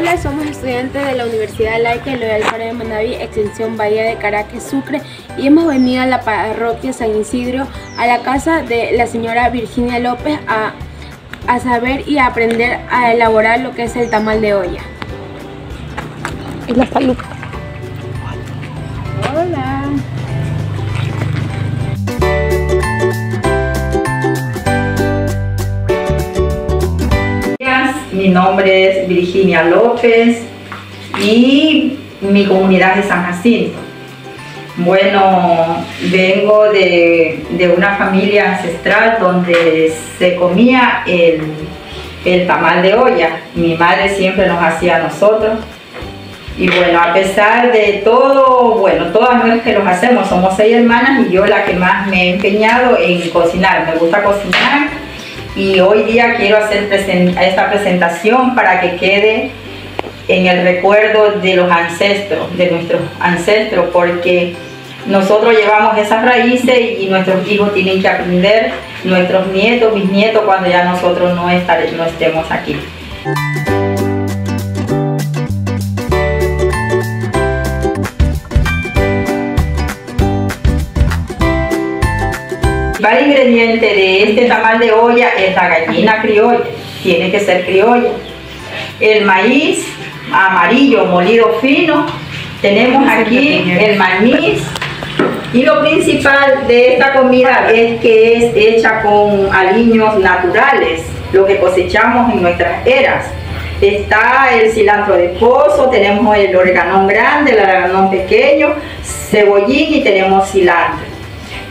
Hola, somos estudiantes de la Universidad Laica Loyal para de Manaví, extensión Bahía de Caracas, Sucre, y hemos venido a la parroquia San Isidro, a la casa de la señora Virginia López, a, a saber y aprender a elaborar lo que es el tamal de olla. Y la paluca. Virginia López y mi comunidad es San Jacinto. Bueno, vengo de, de una familia ancestral donde se comía el, el tamal de olla. Mi madre siempre nos hacía a nosotros. Y bueno, a pesar de todo, bueno, todas es que los hacemos, somos seis hermanas y yo la que más me he empeñado en cocinar. Me gusta cocinar y hoy día quiero hacer esta presentación para que quede en el recuerdo de los ancestros, de nuestros ancestros, porque nosotros llevamos esas raíces y nuestros hijos tienen que aprender, nuestros nietos, mis nietos, cuando ya nosotros no, estaremos, no estemos aquí. Ingrediente de este tamal de olla es la gallina criolla, tiene que ser criolla. El maíz amarillo molido fino, tenemos aquí el maíz y lo principal de esta comida es que es hecha con aliños naturales, lo que cosechamos en nuestras eras. Está el cilantro de pozo, tenemos el organón grande, el organón pequeño, cebollín y tenemos cilantro.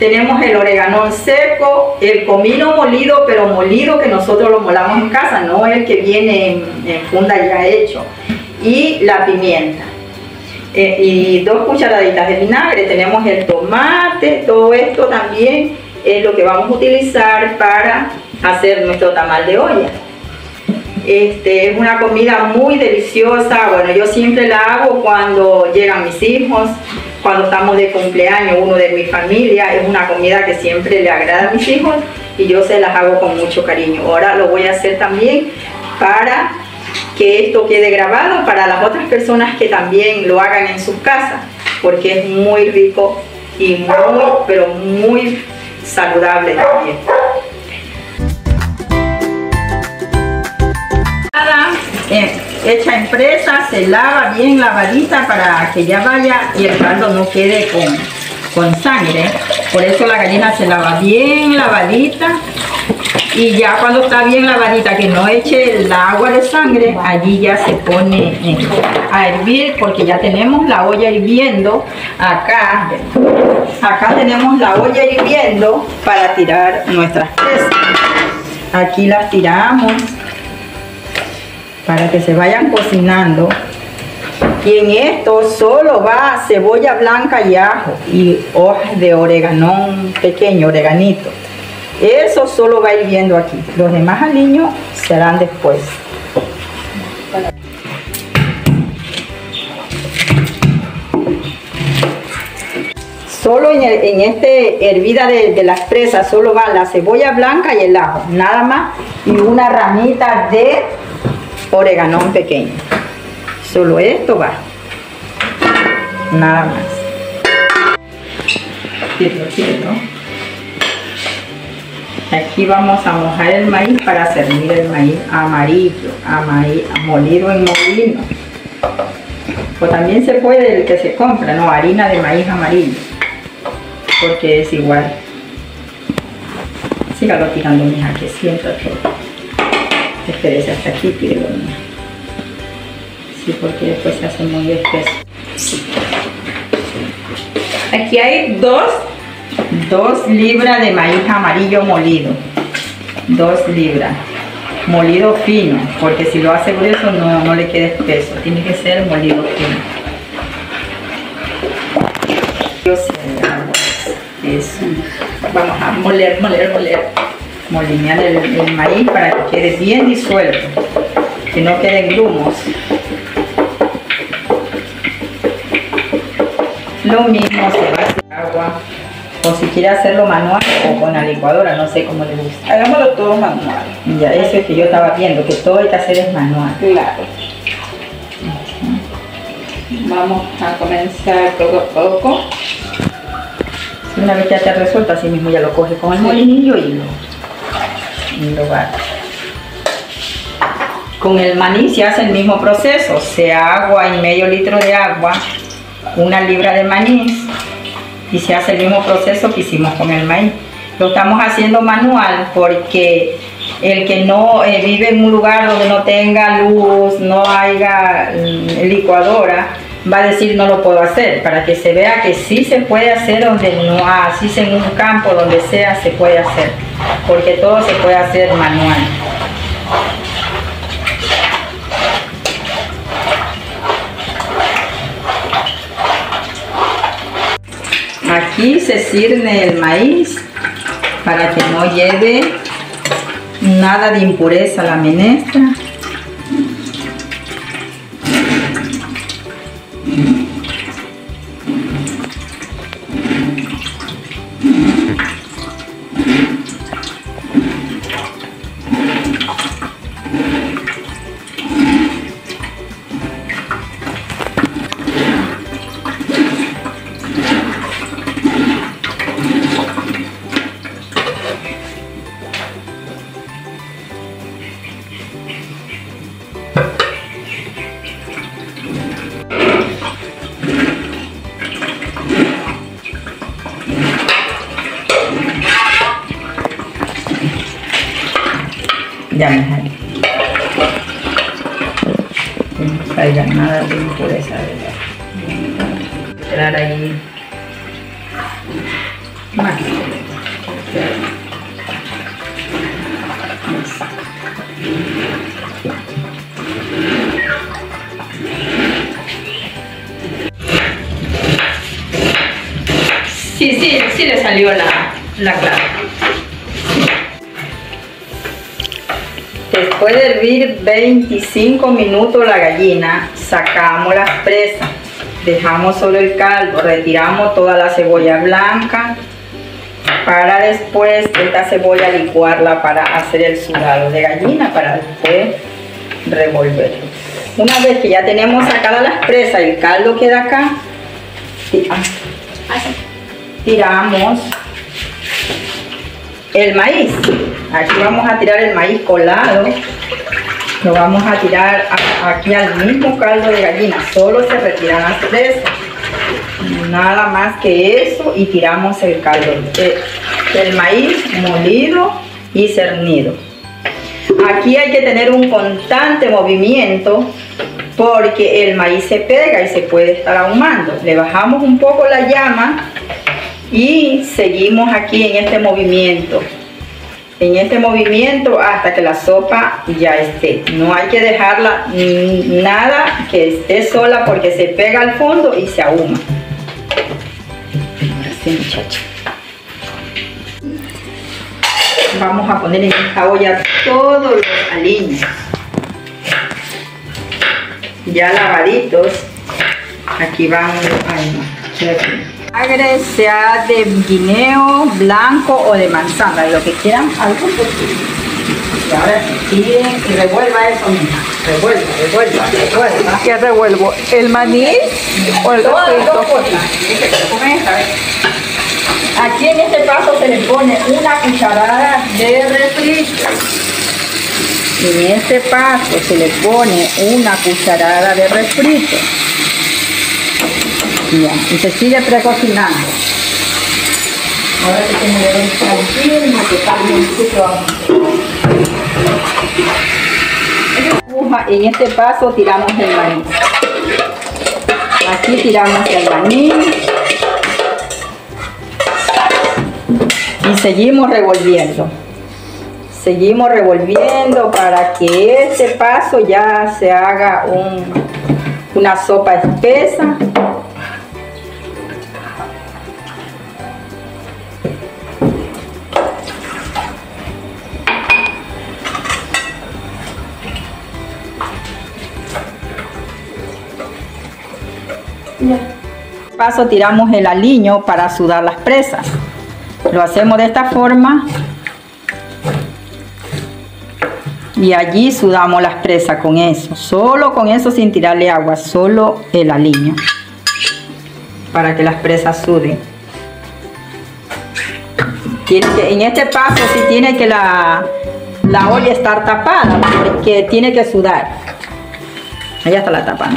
Tenemos el oreganón seco, el comino molido, pero molido que nosotros lo molamos en casa, no el que viene en, funda ya hecho. Y la pimienta. Eh, y dos cucharaditas de vinagre. Tenemos el tomate, todo esto también es lo que vamos a utilizar para hacer nuestro tamal de olla. Este, es una comida muy deliciosa, bueno, yo siempre la hago cuando llegan mis hijos, cuando estamos de cumpleaños, uno de mi familia, es una comida que siempre le agrada a mis hijos y yo se las hago con mucho cariño. Ahora lo voy a hacer también para que esto quede grabado para las otras personas que también lo hagan en sus casas, porque es muy rico y muy, pero muy saludable también. Eh, hecha en presa, se lava bien lavadita para que ya vaya y el caldo no quede con, con sangre. Por eso la gallina se lava bien lavadita y ya cuando está bien lavadita, que no eche el agua de sangre, allí ya se pone a hervir porque ya tenemos la olla hirviendo acá. Acá tenemos la olla hirviendo para tirar nuestras presas. Aquí las tiramos para que se vayan cocinando. Y en esto solo va cebolla blanca y ajo y hojas de oreganón pequeño, oreganito. Eso solo va hirviendo aquí. Los demás aliños serán después. Solo en, este hervida de, de, las presas solo va la cebolla blanca y el ajo, nada más, y una ramita de oreganón pequeño. Solo esto va. Nada más. Aquí vamos a mojar el maíz para servir el maíz amarillo, maíz, molido en molino. O también se puede el que se compra, no, harina de maíz amarillo, porque es igual. Sígalo tirando, mija, que siento Espérese hasta aquí, tírelo. Sí, porque después se hace muy espeso. Aquí hay dos, dos libras de maíz amarillo molido. Dos libras. Molido fino, porque si lo hace grueso no, no le queda espeso. Tiene que ser molido fino. Eso. Vamos a moler, moler, moler molinear el, maíz para que quede bien disuelto, que no queden grumos. Lo mismo se va a hacer agua, o si quiere hacerlo manual o con la licuadora, no sé cómo le gusta. Hagámoslo todo manual. Ya, eso es que yo estaba viendo, que todo hay que hacer es manual. Claro. Vamos a comenzar poco a poco. Una vez ya te resuelto, así mismo ya lo coge con el molinillo y lo, y lo bate. Con el maní se hace el mismo proceso, se agua en medio litro de agua, una libra de maní y se hace el mismo proceso que hicimos con el maíz. Lo estamos haciendo manual porque el que no eh, vive en un lugar donde no tenga luz, no haya mm, licuadora, va a decir no lo puedo hacer, para que se vea que sí se puede hacer donde no, así en un campo, donde sea, se puede hacer, porque todo se puede hacer manual. Aquí se cirne el maíz para que no lleve nada de impureza la menestra. Ya me sale. Que no salga nada de impureza la. Esperar ahí. Más. Sí, sí, sí le salió la, la clara. Después de hervir 25 minutos la gallina, sacamos las presas, dejamos solo el caldo, retiramos toda la cebolla blanca para después esta cebolla licuarla para hacer el sudado de gallina para después revolverlo. Una vez que ya tenemos sacadas las presas, el caldo queda acá, tiramos el maíz. Aquí vamos a tirar el maíz colado. Lo vamos a tirar aquí al mismo caldo de gallina. Solo se retiran las presas. Nada más que eso y tiramos el caldo del maíz molido y cernido. Aquí hay que tener un constante movimiento porque el maíz se pega y se puede estar ahumando. Le bajamos un poco la llama y seguimos aquí en este movimiento en este movimiento hasta que la sopa ya esté. No hay que dejarla nada que esté sola porque se pega al fondo y se ahuma. Ahora sí muchachos vamos a poner en esta olla todos los aliños. Ya lavaditos aquí van Vinagre sea de guineo, blanco o de manzana, lo que quieran, algo posible. Y ahora y revuelva eso, mija. Revuelva, revuelva, revuelva. ¿Qué revuelvo? ¿El maní o el Todas las refrito? dos cosas. Aquí en este paso se le pone una cucharada de refrito. En este paso se le pone una cucharada de refrito. Y se sigue precocinando. Ahora que tiene que ver que está bien En este paso tiramos el maíz. Aquí tiramos el maíz. Y seguimos revolviendo. Seguimos revolviendo para que este paso ya se haga un, una sopa espesa. Paso tiramos el aliño para sudar las presas. Lo hacemos de esta forma. Y allí sudamos las presas con eso. Solo con eso sin tirarle agua, solo el aliño. Para que las presas suden. Tiene que, en este paso sí tiene que la, la olla estar tapada porque tiene que sudar. Allá está la tapa.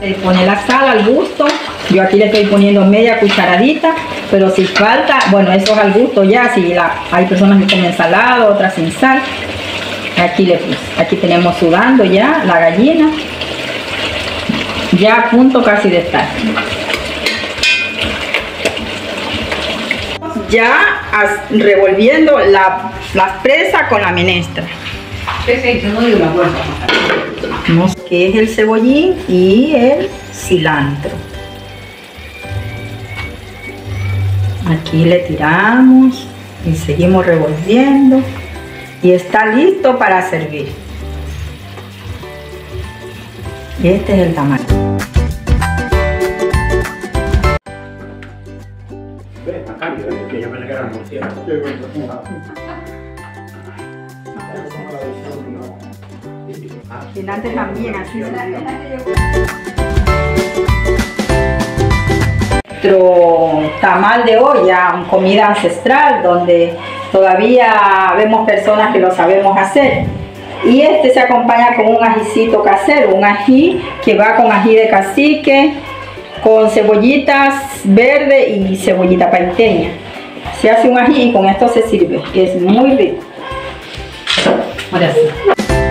Le pone la sal al gusto. Yo aquí le estoy poniendo media cucharadita, pero si falta, bueno, eso es al gusto ya. Si hay personas que comen salado, otras sin sal. Aquí le puse. Aquí tenemos sudando ya la gallina. Ya a punto casi de estar. Ya revolviendo la, la presa con la menestra. Que es el cebollín y el cilantro. Aquí le tiramos y seguimos revolviendo y está listo para servir. Este es el también así Nuestro tamal de olla, comida ancestral, donde todavía vemos personas que lo sabemos hacer. Y este se acompaña con un ajicito casero, un ají que va con ají de cacique, con cebollitas verde y cebollita paiteña. Se hace un ají y con esto se sirve. Es muy rico. Ahora sí.